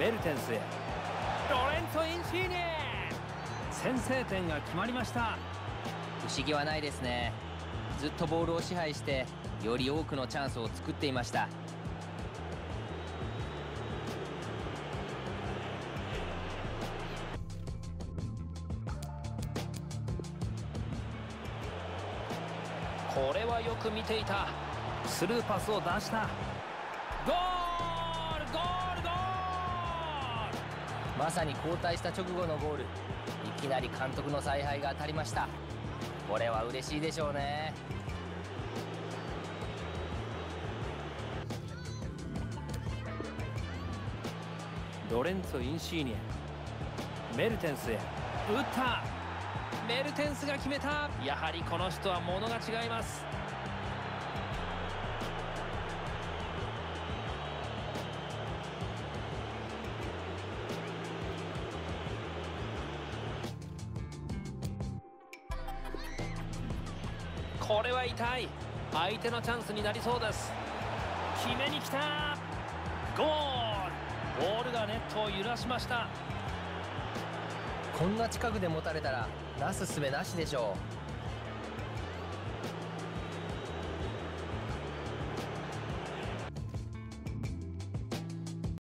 メルテンスへ。ロレンツォ・インシーニェ先制点が決まりました。不思議はないですね。ずっとボールを支配してより多くのチャンスを作っていました。これはよく見ていた。スルーパスを出した。ゴーまさに交代した直後のゴール。いきなり監督の采配が当たりました。これは嬉しいでしょうね。ロレンツォ・インシーニェメルテンスへ。打った。メルテンスが決めた。やはりこの人は物が違います。これは痛い。相手のチャンスになりそうです。決めに来た。ゴール。ボールがネットを揺らしました。こんな近くで持たれたらなすすべなしでしょう。